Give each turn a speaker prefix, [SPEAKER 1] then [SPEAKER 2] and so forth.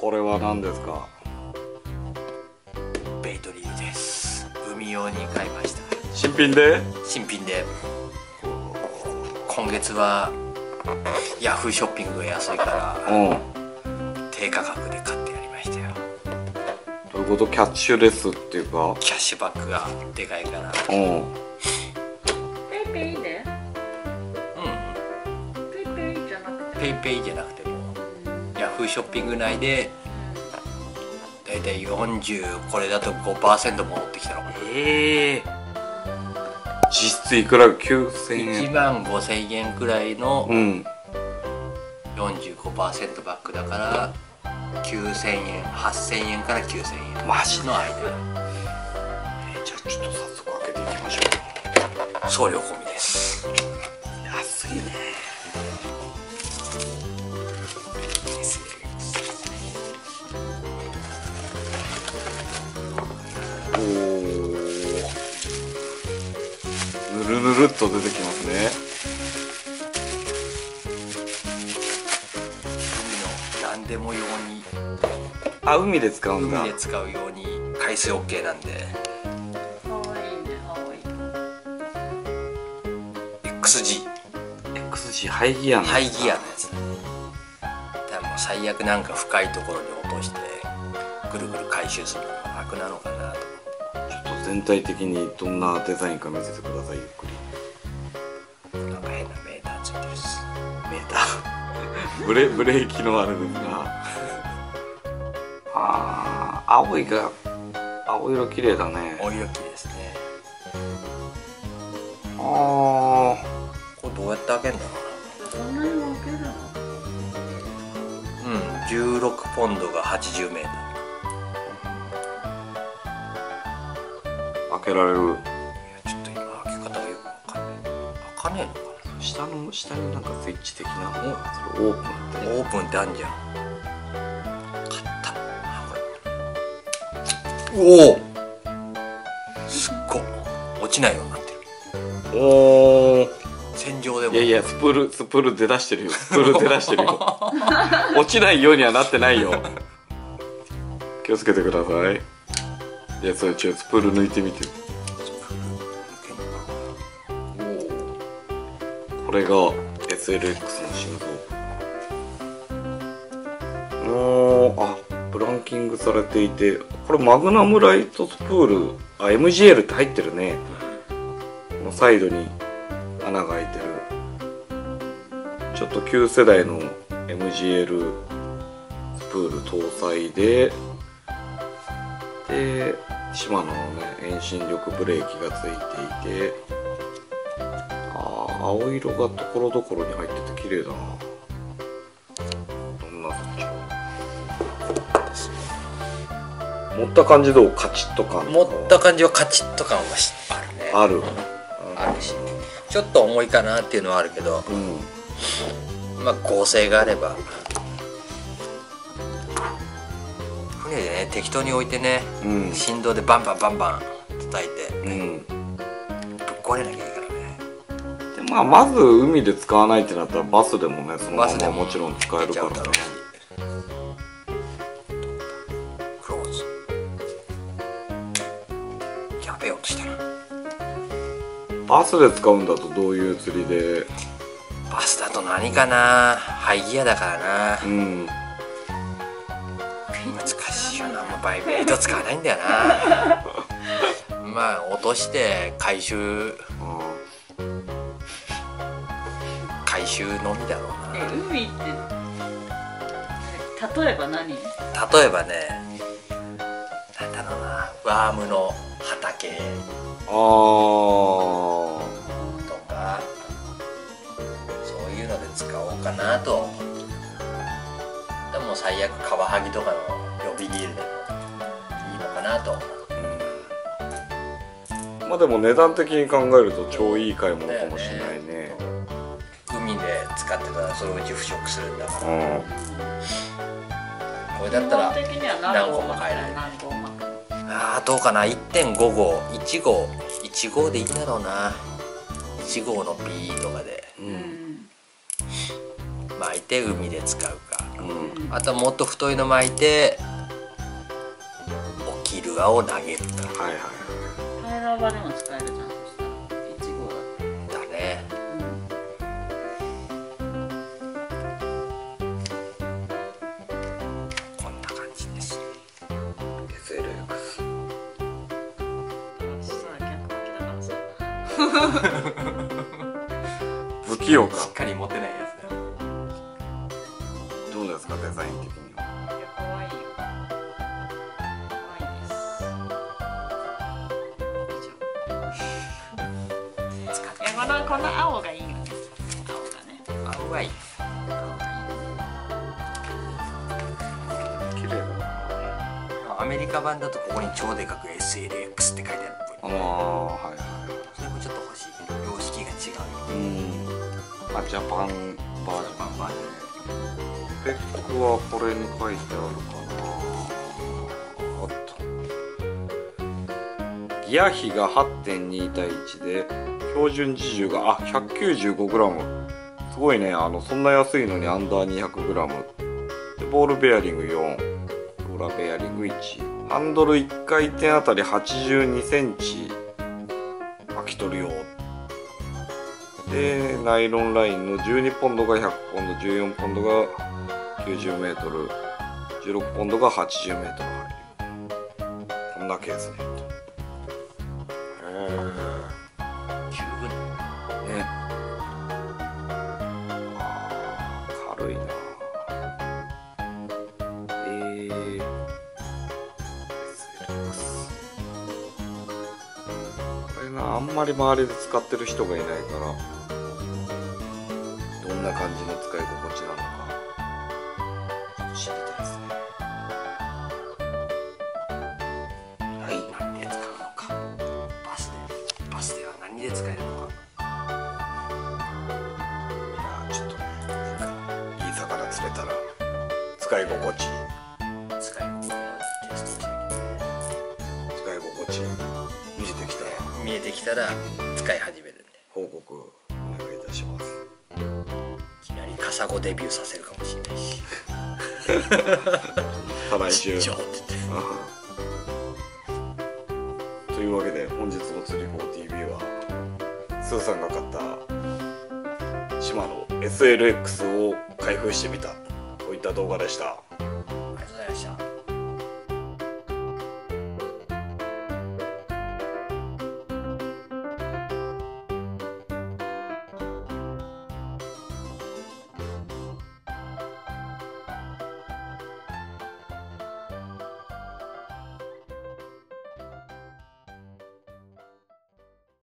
[SPEAKER 1] これは何ですか？
[SPEAKER 2] ベイトリールです。海用に買いました。
[SPEAKER 1] 新品で？
[SPEAKER 2] 新品で。今月はヤフーショッピングが安いから
[SPEAKER 1] うん。
[SPEAKER 2] 低価格で買ってやりましたよ。
[SPEAKER 1] どういうこと？キャッシュレスっていうか？
[SPEAKER 2] キャッシュバックがでかいから。
[SPEAKER 1] うん。
[SPEAKER 3] ペイペイで
[SPEAKER 2] う
[SPEAKER 3] ペイペイじゃなくて。
[SPEAKER 2] んペイペイじゃなくてヤフーショッピング内でだいたい40これだと5%戻ってきたのかな。
[SPEAKER 1] ええ。実質いくら？9000
[SPEAKER 2] 1
[SPEAKER 1] 円。
[SPEAKER 2] 万5000円くらいの
[SPEAKER 1] うん。
[SPEAKER 2] 45%バックだから9000円8000円から9000円
[SPEAKER 1] マジ
[SPEAKER 2] の間。
[SPEAKER 1] えーじゃあちょっと早速開けていきましょ
[SPEAKER 2] 送料込みです
[SPEAKER 1] ぬるっと出てきますね。
[SPEAKER 2] 海の何でも用に。
[SPEAKER 1] あ海で使うんだ。
[SPEAKER 2] 海で使うように海水 OK なんで。
[SPEAKER 3] かわいいね青い。
[SPEAKER 2] XG
[SPEAKER 1] XG ハイギアの
[SPEAKER 2] ハイギアのやつ。だからもう最悪なんか深いところに落としてぐるぐる回収するのが楽なのかなと
[SPEAKER 1] 全体的にどんなデザインか見せてください。ゆっくり。
[SPEAKER 2] なんか変なメーターついてるし
[SPEAKER 1] メーター。ブレブレーキのあれですがあー青いが青色綺麗だね。
[SPEAKER 2] お色きですね。
[SPEAKER 1] あ
[SPEAKER 2] これどうやって開けんだろ
[SPEAKER 3] そんなに分けるの？
[SPEAKER 2] うん16ポンドが80メーター
[SPEAKER 1] ー開けられる。
[SPEAKER 2] いやちょっと今開け方がよくわかんない。開かねえのか
[SPEAKER 1] 下の下になんかスイッチ的なのがそれオープンって。
[SPEAKER 2] なオープンってあんじゃん。買った。おおすっごい。落ちないようになってる。
[SPEAKER 1] おー。
[SPEAKER 2] 戦場でも。
[SPEAKER 1] いやいやスプールスプール出だしてるよ。スプール出だしてるよ。落ちないようにはなってないよ。気をつけてくださいいやそれ違う。スプール抜いてみてこれが SLX の心臓おーあブランキングされていて。これマグナムライトスプールあ MGL って入ってるね。このサイドに穴が開いてる。ちょっと旧世代の MGL スプール搭載ででシマノのね遠心力ブレーキがついていてあー青色がところどころに入ってて綺麗だな。どんな感じ持った感じどう？カチッと感？
[SPEAKER 2] 持った感じはカチッと感はしあるね。
[SPEAKER 1] ある？
[SPEAKER 2] あるし。ちょっと重いかなっていうのはあるけど。
[SPEAKER 1] うん。
[SPEAKER 2] まあ合成があれば船でね適当に置いてね
[SPEAKER 1] うん。
[SPEAKER 2] 振動でバンバンバンバン叩いて。
[SPEAKER 1] うん。
[SPEAKER 2] ぶっ壊れなきゃいいからね。
[SPEAKER 1] でまあまず海で使わないってなったらバスでもねそのま
[SPEAKER 2] バスでも
[SPEAKER 1] まもちろん使えるからね。
[SPEAKER 2] クローズ。やべえ音したな。
[SPEAKER 1] バスで使うんだとどういう釣りで？
[SPEAKER 2] バスだと何かな。ハイギアだからな。
[SPEAKER 1] うん。
[SPEAKER 2] 難しいよなもうバイベイト使わないんだよな。まあ落として回収回収のみだろう
[SPEAKER 3] え
[SPEAKER 2] な
[SPEAKER 3] 海って例えば何？
[SPEAKER 2] 例えばねなんだろうな。ワームの畑。
[SPEAKER 1] あー。
[SPEAKER 2] とかそういうので使おうかなとでも最悪カワハギとかの予備リールでもいいのかなと。
[SPEAKER 1] まあでも値段的に考えると超いい買い物かもしれないね。
[SPEAKER 2] 海で使ってたらそのうち腐食するんだから。
[SPEAKER 1] うん。
[SPEAKER 2] これだったら
[SPEAKER 3] 何
[SPEAKER 2] 個も買える
[SPEAKER 3] 何号巻く
[SPEAKER 2] あーどうかな。1.5号。1号1号でいいんだろうな。1号の B とかで。
[SPEAKER 1] う
[SPEAKER 3] うん。ん
[SPEAKER 2] 巻いて海で使うか。
[SPEAKER 1] うん。
[SPEAKER 2] あともっと太いの巻いて起きる輪を投げるか
[SPEAKER 1] はいはい
[SPEAKER 3] 平ら場でも使えるじゃんそしたら1号だ
[SPEAKER 2] だね。こんな感じです。
[SPEAKER 1] SLX
[SPEAKER 3] 私さ逆巻きだからさ。
[SPEAKER 1] 不器用か
[SPEAKER 2] しっかり持てない
[SPEAKER 3] このこの青がいいよね。青がね
[SPEAKER 2] 青がいい。アメリカ版だとここに超でかく SLX って書いてあるっぽい。
[SPEAKER 1] ああはいはい
[SPEAKER 2] それもちょっと欲しい様式が違うよ
[SPEAKER 1] うん。まあジャパンバージョンバージョン。スペックはこれに書いてあるかとギア比が8.2対1で標準自重があ 195g すごいね。あのそんな安いのにアンダー 200g でボールベアリング4ローラーベアリング1ハンドル1回転あたり8 2センチ。巻き取るよ。でナイロンラインの12ポンドが100ポンド14ポンドが90メートル。16ポンドが80メートル。入るこんなケースね。な。あんまり周りで使ってる人がいないから。どんな感じの使い心地なのか。知りたいですね。はい。
[SPEAKER 2] 何で使うのか。バスで。バスでは何で使えるのか。
[SPEAKER 1] いやちょっとねいい魚釣れたら使い心地
[SPEAKER 2] 見えてきたら使い始めるんで。
[SPEAKER 1] 報告お願いいたします。
[SPEAKER 2] いきなりカサゴデビューさせるかもしれないし。
[SPEAKER 1] 再来週
[SPEAKER 2] ちょって言って
[SPEAKER 1] うんというわけで本日の釣り 4TV はスーさんが買ったシマの SLX を開封してみた。といった動画でした